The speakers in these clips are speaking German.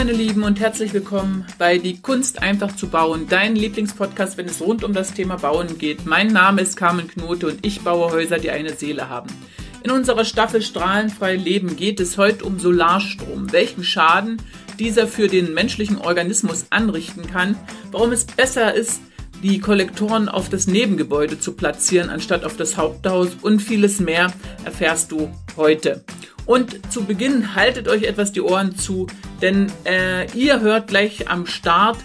meine Lieben und herzlich willkommen bei Die Kunst einfach zu bauen, dein Lieblingspodcast, wenn es rund um das Thema Bauen geht. Mein Name ist Carmen Knote und ich baue Häuser, die eine Seele haben. In unserer Staffel Strahlenfrei Leben geht es heute um Solarstrom, welchen Schaden dieser für den menschlichen Organismus anrichten kann, warum es besser ist, die Kollektoren auf das Nebengebäude zu platzieren, anstatt auf das Haupthaus und vieles mehr erfährst du heute. Und zu Beginn haltet euch etwas die Ohren zu, denn äh, ihr hört gleich am Start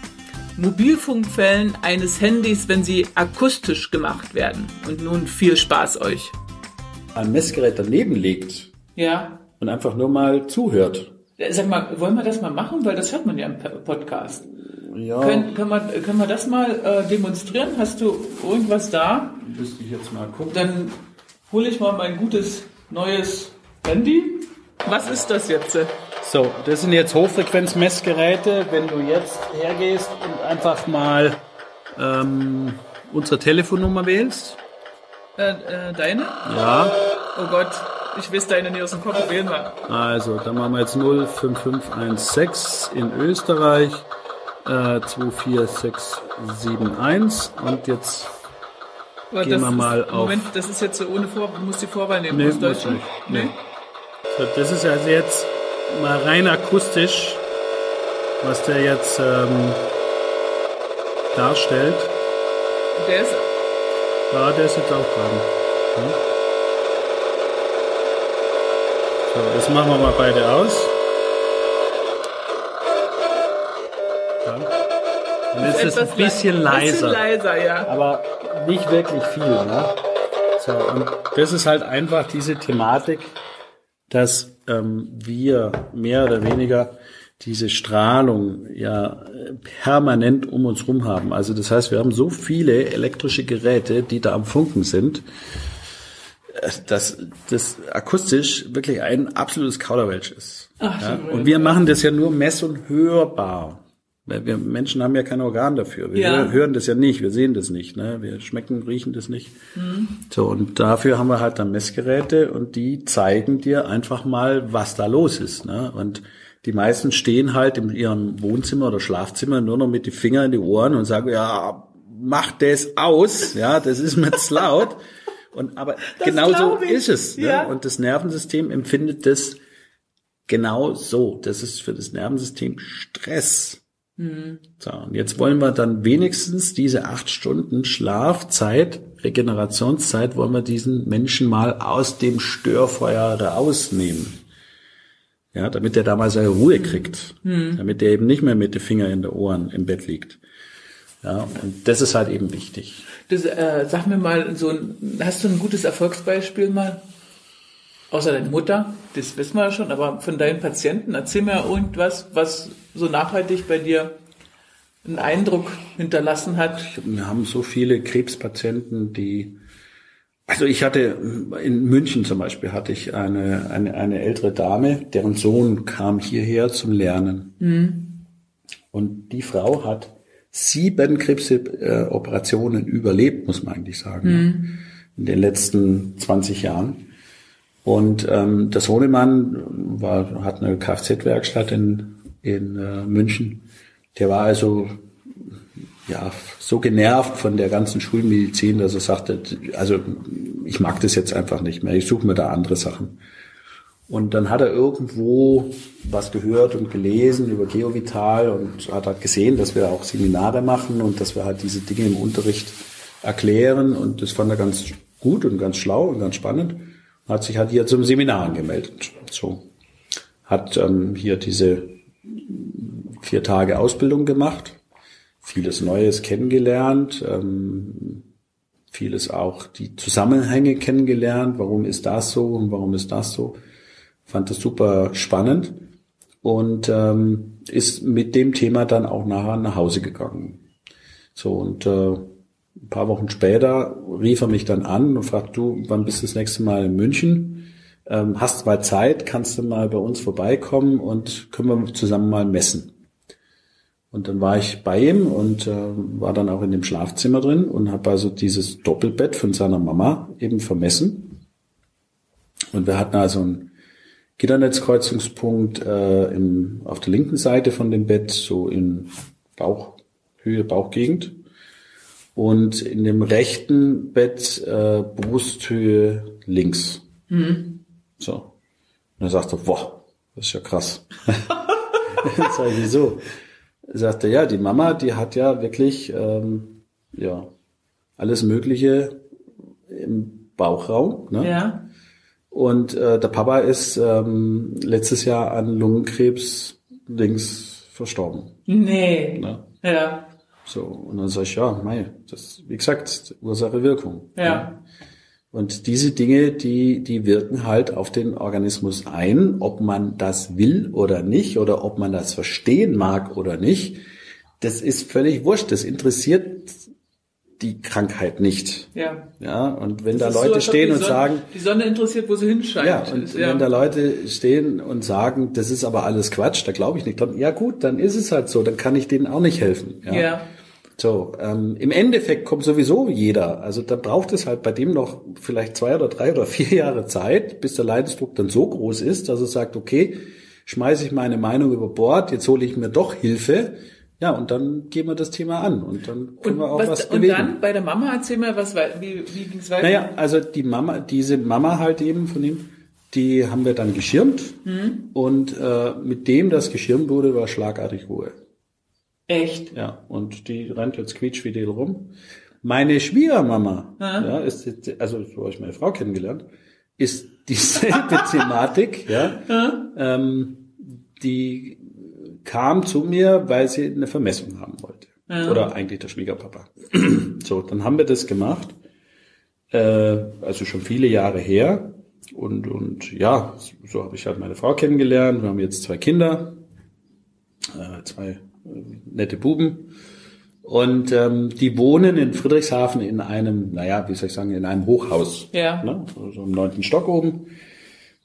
Mobilfunkfällen eines Handys, wenn sie akustisch gemacht werden. Und nun viel Spaß euch. Ein Messgerät daneben legt Ja. und einfach nur mal zuhört. Äh, Sag mal, wollen wir das mal machen? Weil das hört man ja im Podcast. Ja, Können, können, wir, können wir das mal äh, demonstrieren? Hast du irgendwas da? müsste ich jetzt mal gucken. Dann hole ich mal mein gutes neues Handy. Was ist das jetzt? So, das sind jetzt Hochfrequenzmessgeräte. Wenn du jetzt hergehst und einfach mal ähm, unsere Telefonnummer wählst. Äh, äh, deine? Ja, Oh Gott, ich weiß deine nicht aus dem Kopf. Wählen wir. also dann machen wir jetzt 05516 in Österreich. Äh, 24671 und jetzt Aber Gehen das wir mal ist, auf- Moment, das ist jetzt so ohne Vor... Du musst die Vorwahl nehmen. Nee, aus muss Deutschland. nicht. Nee? Nee. So, das ist also jetzt mal rein akustisch, was der jetzt ähm, darstellt. Der ist... Ja, der ist jetzt auch dran. Ja. So, jetzt machen wir mal beide aus. Ja. Und jetzt ist es ein bisschen leiser. Bisschen leiser, ja. aber nicht wirklich viel. Ne? So, und das ist halt einfach diese Thematik, dass ähm, wir mehr oder weniger diese Strahlung ja äh, permanent um uns rum haben. Also das heißt, wir haben so viele elektrische Geräte, die da am Funken sind, äh, dass das akustisch wirklich ein absolutes Kauderwelsch ist. Ach, ja? Und wir machen das ja nur mess- und hörbar. Weil wir Menschen haben ja kein Organ dafür. Wir Ja. hören das ja nicht, wir sehen das nicht, ne? Wir schmecken, riechen das nicht. So, und dafür haben wir halt dann Messgeräte und die zeigen dir einfach mal, was da los ist. Ne? Und die meisten stehen halt in ihrem Wohnzimmer oder Schlafzimmer nur noch mit die Finger in die Ohren und sagen, ja, mach das aus, ja, das ist mir zu laut. Und aber genau so ich. ist es. Ne? Ja. Und das Nervensystem empfindet das genau so. Das ist für das Nervensystem Stress. So, und jetzt wollen wir dann wenigstens diese acht Stunden Schlafzeit, Regenerationszeit, wollen wir diesen Menschen mal aus dem Störfeuer rausnehmen. Ja, damit der da mal seine Ruhe kriegt. Damit der eben nicht mehr mit den Fingern in den Ohren im Bett liegt. Ja, und das ist halt eben wichtig. Das, äh, sag mir mal, so ein, hast du ein gutes Erfolgsbeispiel mal? Außer deine Mutter, das wissen wir ja schon, aber von deinen Patienten, erzähl mir irgendwas, was so nachhaltig bei dir einen Eindruck hinterlassen hat. Wir haben so viele Krebspatienten, die, also ich hatte, in München zum Beispiel hatte ich eine, eine, eine ältere Dame, deren Sohn kam hierher zum Lernen. Und die Frau hat sieben Krebsoperationen überlebt, muss man eigentlich sagen, in den letzten 20 Jahren. Und ähm, der Sohnemann war, hat eine Kfz-Werkstatt in, in äh, München. Der war also ja, so genervt von der ganzen Schulmedizin, dass er sagte, also ich mag das jetzt einfach nicht mehr, ich suche mir da andere Sachen. Und dann hat er irgendwo was gehört und gelesen über Geovital und hat halt gesehen, dass wir auch Seminare machen und dass wir halt diese Dinge im Unterricht erklären und das fand er ganz gut und ganz schlau und ganz spannend. Hat sich halt hier zum Seminar angemeldet. So. Hat ähm, hier diese vier Tage Ausbildung gemacht vieles Neues kennengelernt, ähm, vieles auch die Zusammenhänge kennengelernt, warum ist das so und warum ist das so. Fand das super spannend und ähm, ist mit dem Thema dann auch nachher nach Hause gegangen. So und äh, ein paar Wochen später rief er mich dann an und fragt, du, wann bist du das nächste Mal in München? Ähm, hast mal Zeit, kannst du mal bei uns vorbeikommen und können wir zusammen mal messen? Und dann war ich bei ihm und äh, war dann auch in dem Schlafzimmer drin und habe also dieses Doppelbett von seiner Mama eben vermessen. Und wir hatten also ein Gitternetzkreuzungspunkt äh, im, auf der linken Seite von dem Bett, so in Bauchhöhe, Bauchgegend. Und in dem rechten Bett äh, Brusthöhe links. Mhm. So. Und er, boah, das ist ja krass. Sag ich, wieso? Sagte, ja, die Mama, die hat ja wirklich ähm, ja alles Mögliche im Bauchraum. Ne? Ja. Und äh, der Papa ist ähm, letztes Jahr an Lungenkrebs links verstorben. Nee. Ne? Ja. So, und dann sag ich, ja, mei, das, wie gesagt, Ursache Wirkung. Ja. Und diese Dinge, die, die wirken halt auf den Organismus ein, ob man das will oder nicht, oder ob man das verstehen mag oder nicht. Das ist völlig wurscht. Das interessiert die Krankheit nicht. Ja. Ja, und wenn Das da Leute so, stehen und Sonne- sagen, Die Sonne interessiert, wo sie hinscheint. ja, und ja. wenn da Leute stehen und sagen, das ist aber alles Quatsch, da glaube ich nicht dran. Ja gut, dann ist es halt so, dann kann ich denen auch nicht helfen. Ja. ja. So, ähm, im Endeffekt kommt sowieso jeder. Also da braucht es halt bei dem noch vielleicht zwei oder drei oder vier Jahre Zeit, bis der Leidensdruck dann so groß ist, dass er sagt, okay, schmeiße ich meine Meinung über Bord, jetzt hole ich mir doch Hilfe. Ja, und dann gehen wir das Thema an und dann können Und, wir auch was, was, und bewegen. dann bei der Mama erzähl mal, was war, wie, wie ging es weiter? Naja, also die Mama, diese Mama halt eben von ihm, die haben wir dann geschirmt Mhm. und äh, mit dem das geschirmt wurde, war schlagartig Ruhe. Echt? Ja, und die rennt jetzt quietschfidel rum. Meine Schwiegermama, ja, ist, jetzt- also so habe ich meine Frau kennengelernt, ist dieselbe Thematik, ja, ähm, die kam zu mir, weil sie eine Vermessung haben wollte. Oder eigentlich der Schwiegerpapa. so, dann haben wir das gemacht, äh, also schon viele Jahre her. Und, und ja, so habe ich halt meine Frau kennengelernt. Wir haben jetzt zwei Kinder, äh, zwei nette Buben. Und ähm, die wohnen in Friedrichshafen in einem, naja, wie soll ich sagen, in einem Hochhaus. Ja. Ne? Also im neunten Stock oben.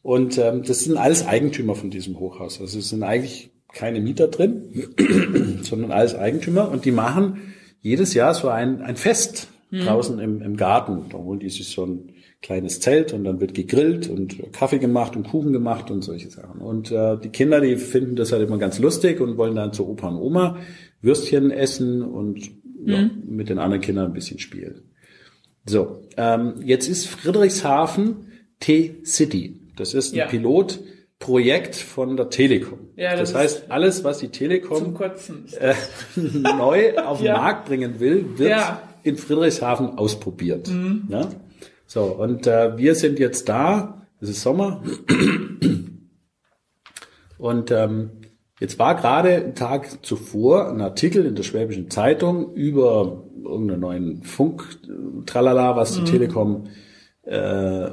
Und ähm, das sind alles Eigentümer von diesem Hochhaus. Also es sind eigentlich keine Mieter drin, sondern alles Eigentümer. Und die machen jedes Jahr so ein, ein Fest draußen im, im Garten. Da holen die sich so ein kleines Zelt und dann wird gegrillt und Kaffee gemacht und Kuchen gemacht und solche Sachen. Und äh, die Kinder, die finden das halt immer ganz lustig und wollen dann zu Opa und Oma Würstchen essen und ja, mit den anderen Kindern ein bisschen spielen. So, ähm, jetzt ist Friedrichshafen T-City. Das ist ein Ja. Pilotprojekt von der Telekom. Ja, das das heißt, alles, was die Telekom äh, neu auf den Ja. Markt bringen will, wird in Friedrichshafen ausprobiert. Ja? So, und äh, wir sind jetzt da, es ist Sommer, und ähm, jetzt war gerade einen Tag zuvor ein Artikel in der Schwäbischen Zeitung über irgendeinen neuen Funk-Tralala, was die Telekom äh,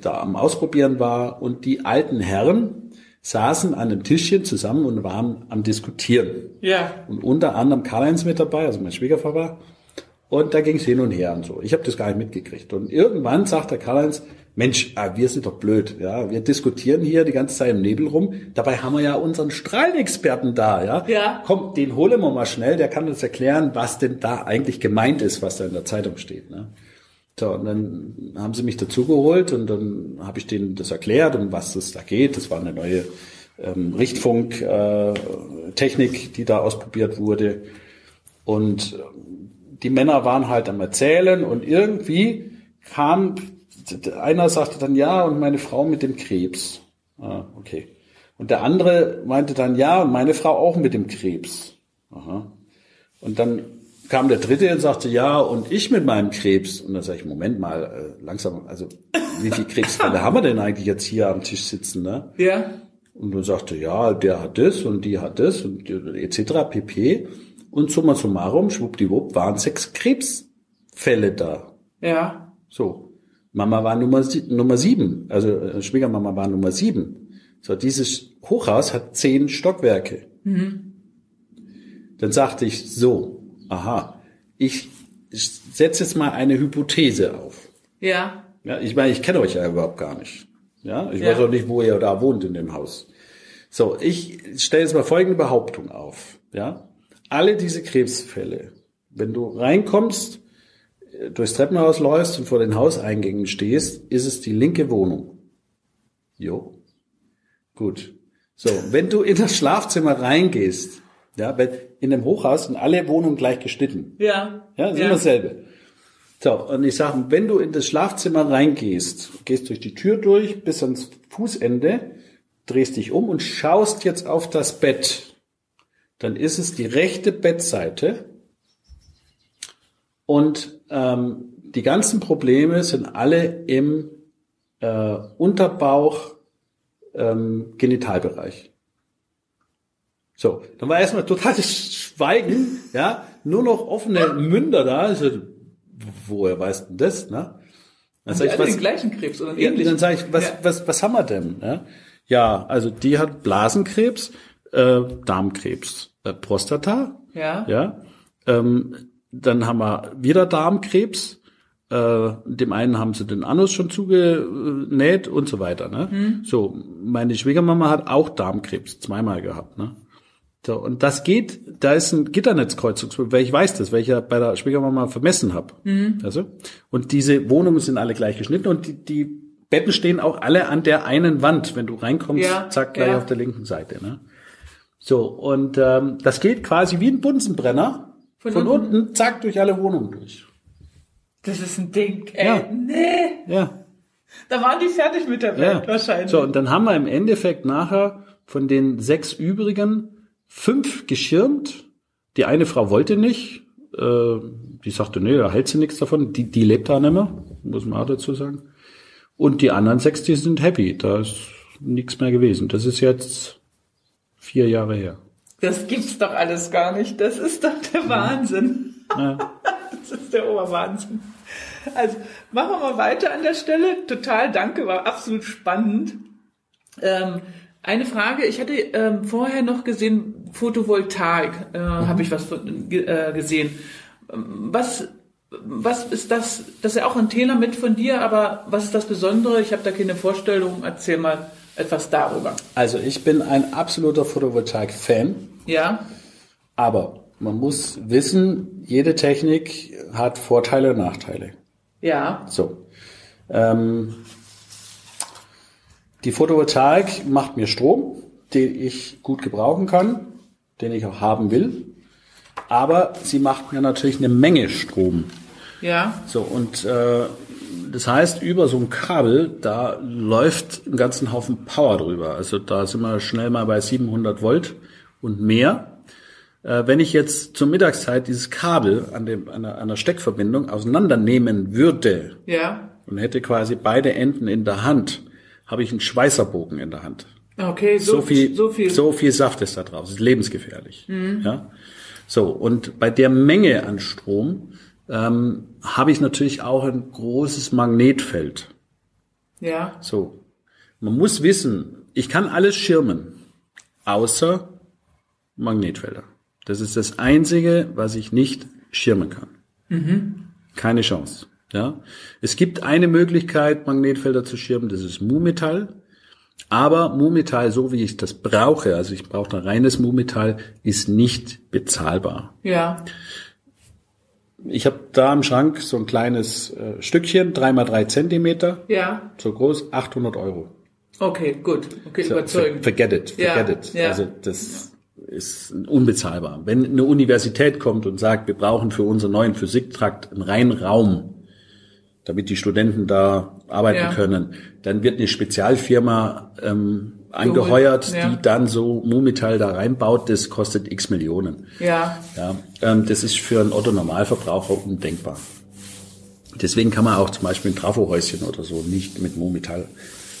da am Ausprobieren war. Und die alten Herren saßen an einem Tischchen zusammen und waren am Diskutieren. Ja. Und unter anderem Karl-Heinz mit dabei, also mein Schwiegervater. Und da ging es hin und her und so. Ich habe das gar nicht mitgekriegt. Und irgendwann sagt der Karl-Heinz, Mensch, ah, wir sind doch blöd. Ja, wir diskutieren hier die ganze Zeit im Nebel rum. Dabei haben wir ja unseren Strahlenexperten da. Ja, Ja. komm, den holen wir mal schnell. Der kann uns erklären, was denn da eigentlich gemeint ist, was da in der Zeitung steht. Ne? So, und dann haben sie mich dazugeholt und dann habe ich denen das erklärt, um was es da geht. Das war eine neue ähm, Richtfunktechnik, äh, die da ausprobiert wurde. Und ähm, die Männer waren halt am Erzählen und irgendwie kam, einer sagte dann, ja, und meine Frau mit dem Krebs. Ah, okay. Und der andere meinte dann, ja, und meine Frau auch mit dem Krebs. Aha. Und dann kam der dritte und sagte, ja, und ich mit meinem Krebs. Und dann sage ich, Moment mal, äh, langsam, also wie viele Krebsfälle haben wir denn eigentlich jetzt hier am Tisch sitzen? Ne? Ja. Und dann sagte, ja, der hat das und die hat das und etc. pp. Und summa summarum, schwuppdiwupp, waren sechs Krebsfälle da. Ja. So. Mama war Nummer, Nummer sieben, also äh, Schwiegermama war Nummer sieben. So, dieses Hochhaus hat zehn Stockwerke. Dann sagte ich, so, aha, ich setze jetzt mal eine Hypothese auf. Ja. Ja, ich meine, ich kenne euch ja überhaupt gar nicht. Ja, ich Ja. weiß auch nicht, wo ihr da wohnt in dem Haus. So, ich stelle jetzt mal folgende Behauptung auf. Ja, alle diese Krebsfälle, wenn du reinkommst, äh, durchs Treppenhaus läufst und vor den Hauseingängen stehst, ist es die linke Wohnung. Jo. Gut. So, wenn du in das Schlafzimmer reingehst, ja, weil in dem Hochhaus sind alle Wohnungen gleich geschnitten. Ja. Ja, ist immer dasselbe. So, und ich sage, wenn du in das Schlafzimmer reingehst, gehst durch die Tür durch bis ans Fußende, drehst dich um und schaust jetzt auf das Bett, dann ist es die rechte Bettseite und ähm, die ganzen Probleme sind alle im äh, Unterbauch, ähm, Genitalbereich. So, dann war erstmal totales Schweigen, ja, nur noch offene Münder da. Also, woher weißt du das, ne? Dann sag ich, was, den gleichen Krebs oder ja, Dann sage ich, was, ja. was, was haben wir denn? Ja? ja, also die hat Blasenkrebs, äh, Darmkrebs, äh, Prostata. Ja. Ja. Ähm, dann haben wir wieder Darmkrebs. Äh, dem einen haben sie den Anus schon zugenäht und so weiter. Ne? Mhm. So, meine Schwiegermama hat auch Darmkrebs zweimal gehabt. Ne? So, und das geht, da ist ein Gitternetzkreuzungsproblem, weil ich weiß das, weil ich ja bei der Schwiegermama vermessen habe. Mhm. Also, und diese Wohnungen sind alle gleich geschnitten und die, die Betten stehen auch alle an der einen Wand. Wenn du reinkommst, ja, zack, gleich ja. auf der linken Seite. Ne? So, und ähm, das geht quasi wie ein Bunsenbrenner. Von, von unten? unten, zack, durch alle Wohnungen durch. Das ist ein Ding, ey. Ja. Nee. Ja. Da waren die fertig mit der Welt ja. wahrscheinlich. So, und dann haben wir im Endeffekt nachher von den sechs übrigen fünf geschirmt. Die eine Frau wollte nicht. Äh, die sagte, nee, da hält sie nichts davon. Die, die lebt da nicht mehr, muss man auch dazu sagen. Und die anderen sechs, die sind happy. Da ist nichts mehr gewesen. Das ist jetzt vier Jahre her. Das gibt's doch alles gar nicht. Das ist doch der Wahnsinn. Ja. Das ist der Oberwahnsinn. Also machen wir mal weiter an der Stelle. Total danke, war absolut spannend. Ähm, eine Frage, ich hatte ähm, vorher noch gesehen, Photovoltaik, äh, mhm. habe ich was von, äh, gesehen. Was, was ist das? Das ist ja auch ein Thema mit von dir, aber was ist das Besondere? Ich habe da keine Vorstellung. Erzähl mal etwas darüber. Also ich bin ein absoluter Photovoltaik-Fan. Ja. Aber man muss wissen, jede Technik hat Vorteile und Nachteile. Ja. So. Ähm, die Photovoltaik macht mir Strom, den ich gut gebrauchen kann, den ich auch haben will. Aber sie macht mir natürlich eine Menge Strom. Ja. So, und äh, das heißt, über so ein Kabel, da läuft einen ganzen Haufen Power drüber. Also da sind wir schnell mal bei 700 Volt und mehr. Äh, wenn ich jetzt zur Mittagszeit dieses Kabel an, dem, an, der, an der Steckverbindung auseinandernehmen würde ja. und hätte quasi beide Enden in der Hand, habe ich einen Schweißerbogen in der Hand. Okay, so, so, viel, so viel, so viel Saft ist da drauf. Das ist lebensgefährlich. Mhm. Ja, so und bei der Menge an Strom ähm, habe ich natürlich auch ein großes Magnetfeld. Ja. So, man muss wissen, ich kann alles schirmen, außer Magnetfelder. Das ist das Einzige, was ich nicht schirmen kann. Mhm. Keine Chance. Ja, es gibt eine Möglichkeit, Magnetfelder zu schirmen, das ist Mumetall. Aber Mumetall, so wie ich das brauche, also ich brauche ein reines Mumetall, ist nicht bezahlbar. Ja. Ich habe da im Schrank so ein kleines äh, Stückchen, drei mal drei Zentimeter. Ja. So groß, 800 Euro. Okay, gut. Okay, so, überzeugend. Forget it, forget ja, it. Ja. Also das ist unbezahlbar. Wenn eine Universität kommt und sagt, wir brauchen für unseren neuen Physiktrakt einen reinen Raum, damit die Studenten da arbeiten ja. können. Dann wird eine Spezialfirma ähm, angeheuert, ja. die dann so Mumitall da reinbaut. Das kostet x Millionen. Ja. ja ähm, das ist für einen Otto-Normalverbraucher undenkbar. Deswegen kann man auch zum Beispiel ein Trafohäuschen oder so nicht mit Mumitall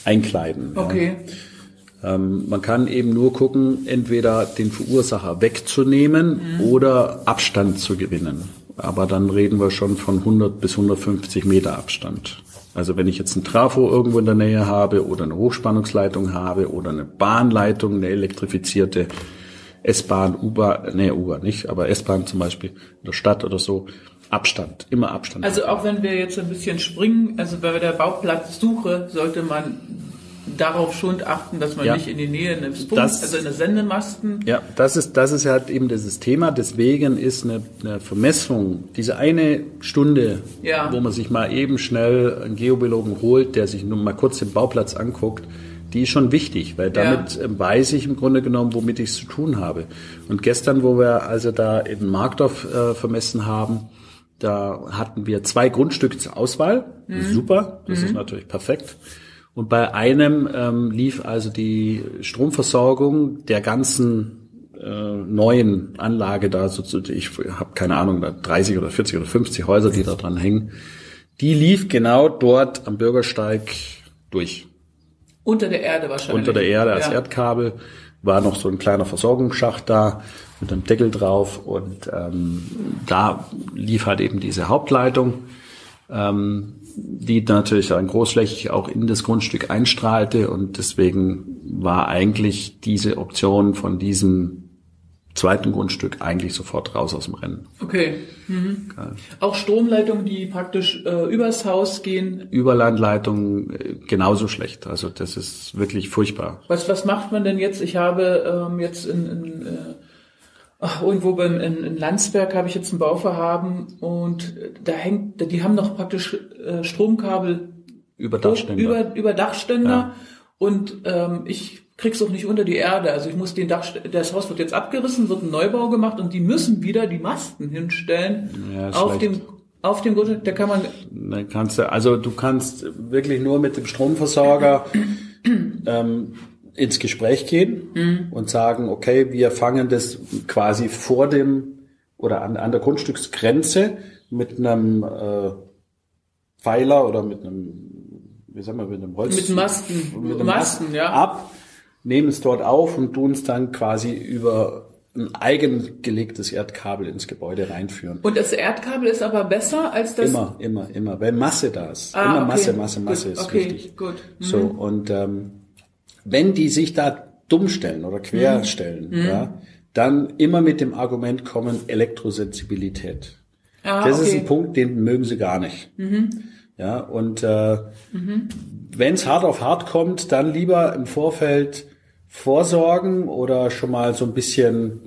einkleiden. Okay. Ja. Ähm, man kann eben nur gucken, entweder den Verursacher wegzunehmen mhm. oder Abstand zu gewinnen aber dann reden wir schon von 100 bis 150 Meter Abstand. Also wenn ich jetzt ein Trafo irgendwo in der Nähe habe oder eine Hochspannungsleitung habe oder eine Bahnleitung, eine elektrifizierte S-Bahn, U-Bahn, nee, U-Bahn nicht, aber S-Bahn zum Beispiel in der Stadt oder so, Abstand, immer Abstand. Also auch wenn wir jetzt ein bisschen springen, also bei der Bauplatzsuche sollte man darauf schon achten, dass man ja. nicht in die Nähe eines Punkts, also in der Sendemasten. Ja, das ist, das ist halt eben dieses Thema. Deswegen ist eine, eine Vermessung, diese eine Stunde, ja. wo man sich mal eben schnell einen Geobiologen holt, der sich nur mal kurz den Bauplatz anguckt, die ist schon wichtig, weil damit ja. weiß ich im Grunde genommen, womit ich es zu tun habe. Und gestern, wo wir also da in Markdorf äh, vermessen haben, da hatten wir zwei Grundstücke zur Auswahl. Mhm. Super, das mhm. ist natürlich perfekt. Und bei einem ähm, lief also die Stromversorgung der ganzen äh, neuen Anlage da, so, ich habe keine Ahnung, 30 oder 40 oder 50 Häuser, die da dran hängen, die lief genau dort am Bürgersteig durch. Unter der Erde wahrscheinlich. Unter der Erde als ja. Erdkabel war noch so ein kleiner Versorgungsschacht da mit einem Deckel drauf und ähm, da lief halt eben diese Hauptleitung, ähm, die natürlich dann großflächig auch in das Grundstück einstrahlte und deswegen war eigentlich diese Option von diesem zweiten Grundstück eigentlich sofort raus aus dem Rennen. Okay. Mhm. Auch Stromleitungen, die praktisch äh, übers Haus gehen? Überlandleitungen äh, genauso schlecht. Also das ist wirklich furchtbar. Was, was macht man denn jetzt? Ich habe ähm, jetzt in, in äh, ach, irgendwo beim, in, in Landsberg habe ich jetzt ein Bauvorhaben und da hängt, die haben noch praktisch äh, Stromkabel über Dachständer. Über, über Dachständer. Ja. Und ähm, ich krieg's auch nicht unter die Erde. Also ich muss den Dach, das Haus wird jetzt abgerissen, wird ein Neubau gemacht und die müssen wieder die Masten hinstellen ja, auf schlecht. dem auf dem Grundstück. Da kann man. Dann kannst du, also du kannst wirklich nur mit dem Stromversorger ähm, ins Gespräch gehen mhm. und sagen, okay, wir fangen das quasi vor dem oder an, an der Grundstücksgrenze mit einem äh, Pfeiler oder mit einem, wie sagen wir, mit einem Holz. Mit Masten, mit einem Masten, Masten ja. ab nehmen es dort auf und tun es dann quasi über ein eigen gelegtes Erdkabel ins Gebäude reinführen. Und das Erdkabel ist aber besser als das? Immer, immer, immer. Weil Masse da ist. Ah, immer okay. Masse, Masse, Masse gut. ist okay, wichtig. Gut. Mhm. So, und ähm, wenn die sich da dumm stellen oder quer mhm. stellen, mhm. ja, dann immer mit dem Argument kommen Elektrosensibilität. Ah, das okay. ist ein Punkt, den mögen sie gar nicht. Mhm. Ja, und äh, mhm. wenn es hart auf hart kommt, dann lieber im Vorfeld vorsorgen oder schon mal so ein bisschen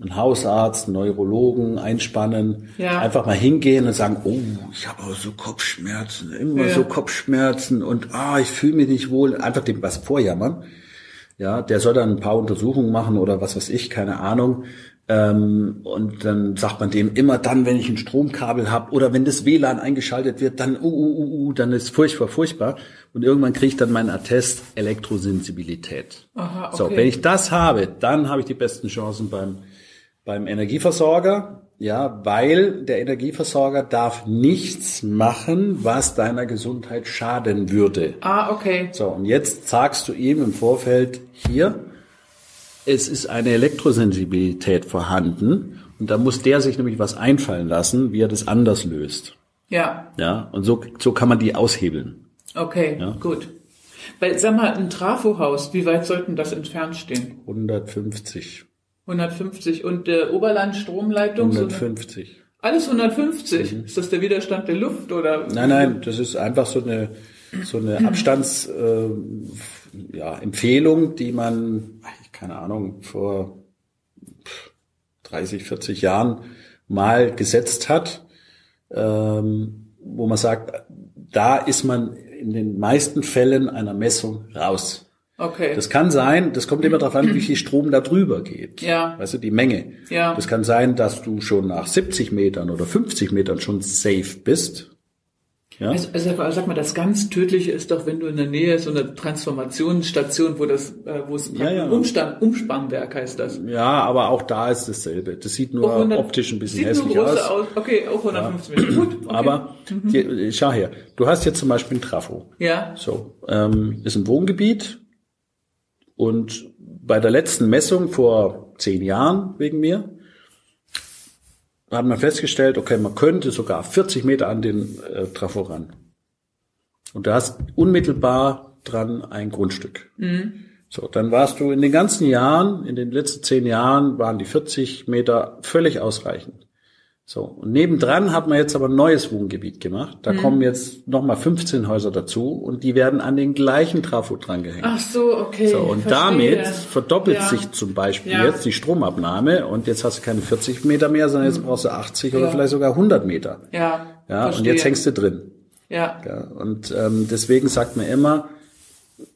einen Hausarzt, einen Neurologen einspannen, ja. einfach mal hingehen und sagen, oh, ich habe aber so Kopfschmerzen, immer ja. so Kopfschmerzen und ah, ich fühle mich nicht wohl, einfach dem was vorjammern. Ja, der soll dann ein paar Untersuchungen machen oder was weiß ich, keine Ahnung. Ähm, und dann sagt man dem immer dann, wenn ich ein Stromkabel habe oder wenn das WLAN eingeschaltet wird, dann uh, uh, uh, uh, dann ist furchtbar, furchtbar. Und irgendwann kriege ich dann meinen Attest Elektrosensibilität. Aha, okay. So, wenn ich das habe, dann habe ich die besten Chancen beim, beim Energieversorger. Ja, weil der Energieversorger darf nichts machen, was deiner Gesundheit schaden würde. Ah, okay. So, und jetzt sagst du ihm im Vorfeld hier, es ist eine Elektrosensibilität vorhanden und da muss der sich nämlich was einfallen lassen, wie er das anders löst. Ja. Ja, und so, so kann man die aushebeln. Okay, ja? gut. Weil, sag mal, ein Trafohaus, wie weit sollten das entfernt stehen? 150. 150. Und äh, Oberlandstromleitung? 150. So eine, alles 150? Mhm. Ist das der Widerstand der Luft oder? Nein, nein, das ist einfach so eine, so eine Abstands, äh, ja, Empfehlung, die man, keine Ahnung, vor 30, 40 Jahren mal gesetzt hat, ähm, wo man sagt, da ist man in den meisten Fällen einer Messung raus. Okay. Das kann sein, das kommt immer darauf an, wie viel Strom da drüber geht. Ja. Weißt du, die Menge. Ja. Das kann sein, dass du schon nach 70 Metern oder 50 Metern schon safe bist. Ja? Also, also, sag mal, das ganz Tödliche ist doch, wenn du in der Nähe so eine Transformationsstation, wo das, äh, wo es ja, ja. Umstand, Umspannwerk heißt das. Ja, aber auch da ist dasselbe. Das sieht nur 100, optisch ein bisschen hässlich aus. aus. Okay, auch 150 ja. Meter. Gut. Okay. Aber mhm. die, schau her, du hast jetzt zum Beispiel ein Trafo. Ja. So, ähm, ist ein Wohngebiet und bei der letzten Messung vor zehn Jahren wegen mir hat man festgestellt, okay, man könnte sogar 40 Meter an den äh, Trafo ran. Und da hast unmittelbar dran ein Grundstück. Mhm. So, dann warst du in den ganzen Jahren, in den letzten zehn Jahren, waren die 40 Meter völlig ausreichend. So, und nebendran hat man jetzt aber ein neues Wohngebiet gemacht. Da mhm. kommen jetzt nochmal 15 Häuser dazu und die werden an den gleichen Trafo drangehängt. Ach so, okay. So, und Verstehe. damit verdoppelt ja. sich zum Beispiel ja. jetzt die Stromabnahme und jetzt hast du keine 40 Meter mehr, sondern jetzt mhm. brauchst du 80 ja. oder vielleicht sogar 100 Meter. Ja. Ja, Verstehe. und jetzt hängst du drin. Ja. ja und ähm, deswegen sagt man immer,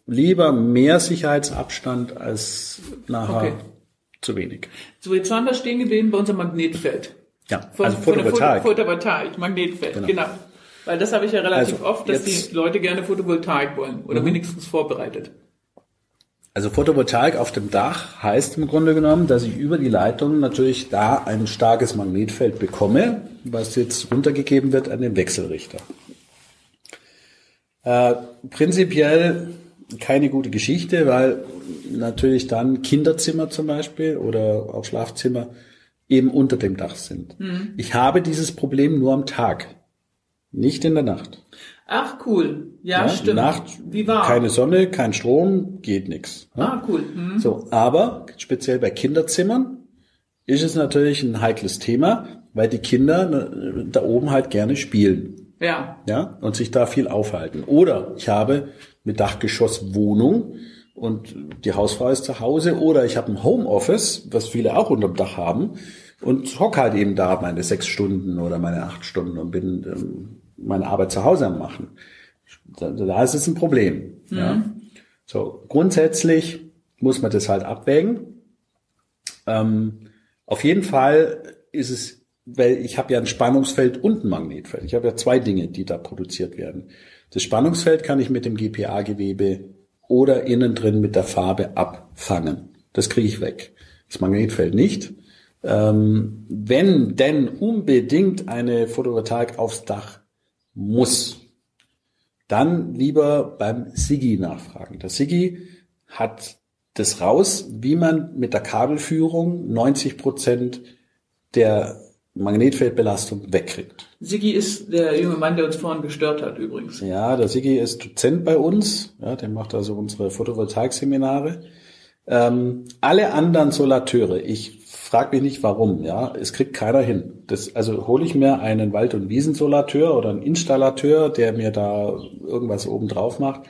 lieber mehr Sicherheitsabstand als nachher Okay. zu wenig. So, jetzt waren wir stehen geblieben bei unserem Magnetfeld. Ja, Von, also Photovoltaik. Photo- Photovoltaik, Magnetfeld, genau. Genau. Weil das habe ich ja relativ Also, oft, dass jetzt- die Leute gerne Photovoltaik wollen oder wenigstens vorbereitet. Also Photovoltaik auf dem Dach heißt im Grunde genommen, dass ich über die Leitung natürlich da ein starkes Magnetfeld bekomme, was jetzt runtergegeben wird an den Wechselrichter. Äh, prinzipiell keine gute Geschichte, weil natürlich dann Kinderzimmer zum Beispiel oder auch Schlafzimmer eben unter dem Dach sind. Ich habe dieses Problem nur am Tag, nicht in der Nacht. Ach, cool. Ja, Ja, stimmt. Nacht, Wie war? keine Sonne, kein Strom, geht nichts. Ah, cool. Hm. So, aber speziell bei Kinderzimmern ist es natürlich ein heikles Thema, weil die Kinder ne, da oben halt gerne spielen, Ja. ja, und sich da viel aufhalten. Oder ich habe eine Dachgeschoss Wohnung und die Hausfrau ist zu Hause oder ich habe ein Homeoffice, was viele auch unterm Dach haben und hock halt eben da meine sechs Stunden oder meine acht Stunden und bin ähm, meine Arbeit zu Hause am machen. Da, da ist es ein Problem. Ja. So, grundsätzlich muss man das halt abwägen. Ähm, auf jeden Fall ist es, weil ich habe ja ein Spannungsfeld und ein Magnetfeld. Ich habe ja zwei Dinge, die da produziert werden. Das Spannungsfeld kann ich mit dem GPA-Gewebe oder innen drin mit der Farbe abfangen. Das kriege ich weg. Das Magnetfeld nicht. Ähm, wenn denn unbedingt eine Photovoltaik aufs Dach muss, dann lieber beim Sigi nachfragen. Der Sigi hat das raus, wie man mit der Kabelführung 90 Prozent der Magnetfeldbelastung wegkriegt. Sigi ist der junge Mann, der uns vorhin gestört hat, übrigens. Ja, der Sigi ist Dozent bei uns. Ja, der macht also unsere Photovoltaik-Seminare. Ähm, alle anderen Solateure, ich frage mich nicht warum, ja, es kriegt keiner hin. Das, also hole ich mir einen Wald- und Wiesensolateur oder einen Installateur, der mir da irgendwas oben drauf macht,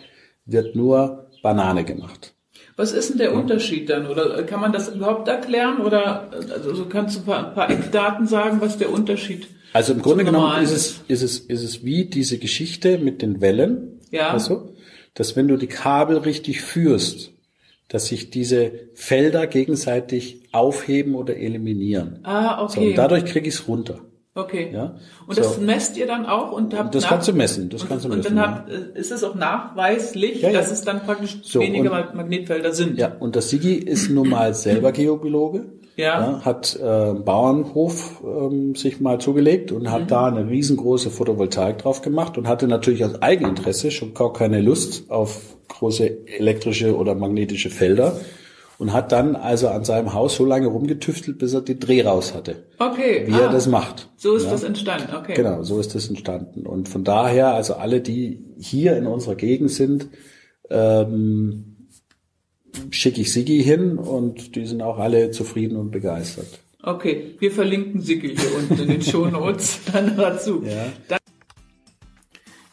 wird nur Banane gemacht. Was ist denn der Unterschied dann? Oder kann man das überhaupt erklären? Oder also kannst du ein paar, ein paar Eckdaten sagen, was der Unterschied Also im Grunde genommen ist es, ist es, ist es wie diese Geschichte mit den Wellen. Ja. Du? Dass wenn du die Kabel richtig führst, dass sich diese Felder gegenseitig aufheben oder eliminieren. Ah, So, okay. und dadurch krieg ich's runter. Okay. Ja, Und so. das messt ihr dann auch und habt Das nach- kannst du messen, das und, kannst du und messen, dann ja. habt, äh, ist es auch nachweislich, Ja, ja. dass es dann praktisch So, weniger und- Mag- Magnetfelder sind. Ja, und der Sigi ist nun mal selber Geobiologe. Ja. hat äh, einen Bauernhof ähm, sich mal zugelegt und Mhm. hat da eine riesengroße Photovoltaik drauf gemacht und hatte natürlich aus Eigeninteresse schon gar keine Lust auf große elektrische oder magnetische Felder und hat dann also an seinem Haus so lange rumgetüftelt, bis er den Dreh raus hatte, Okay. wie ah, er das macht. So ist ja? das entstanden. Okay. Genau, so ist das entstanden. Und von daher, also alle, die hier in unserer Gegend sind, ähm, schicke ich Sigi hin und die sind auch alle zufrieden und begeistert. Okay, wir verlinken Sigi hier unten in den Shownotes dann dazu. Ja.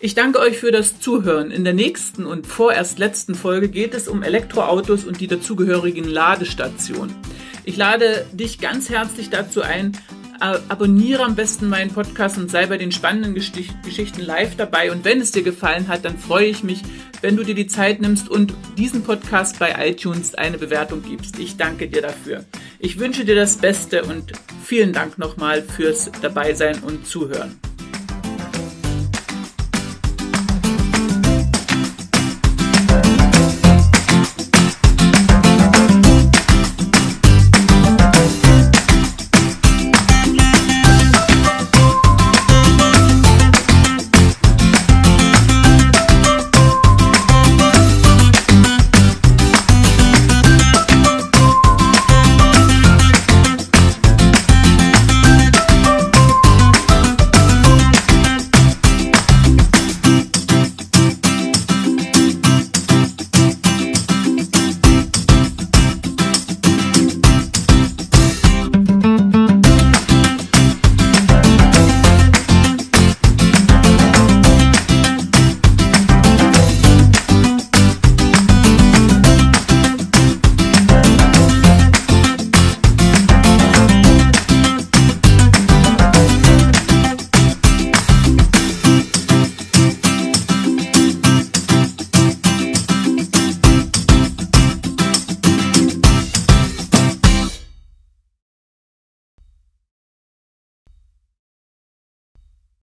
Ich danke euch für das Zuhören. In der nächsten und vorerst letzten Folge geht es um Elektroautos und die dazugehörigen Ladestationen. Ich lade dich ganz herzlich dazu ein, abonniere am besten meinen Podcast und sei bei den spannenden Geschichten live dabei. Und wenn es dir gefallen hat, dann freue ich mich, wenn du dir die Zeit nimmst und diesen Podcast bei iTunes eine Bewertung gibst. Ich danke dir dafür. Ich wünsche dir das Beste und vielen Dank nochmal fürs Dabeisein und Zuhören.